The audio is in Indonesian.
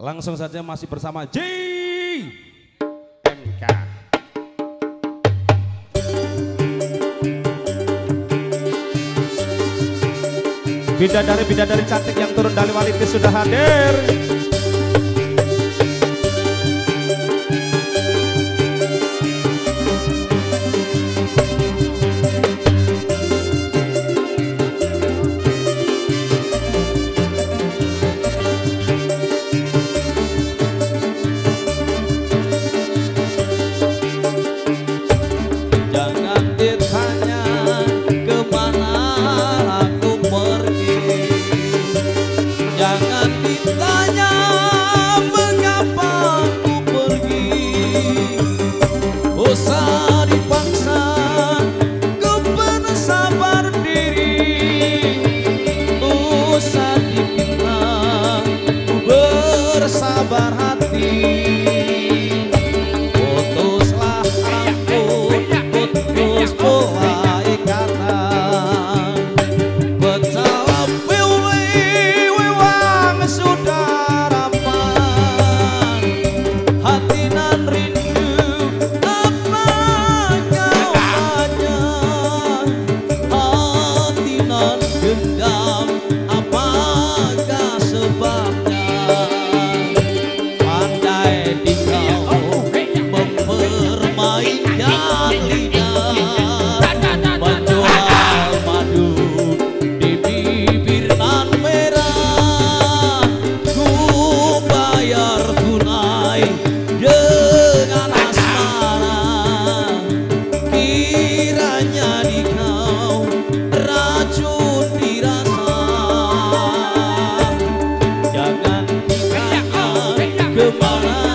Langsung saja masih bersama J MK. Bidadari-bidadari cantik yang turun dari wali sudah hadir. meu palácio.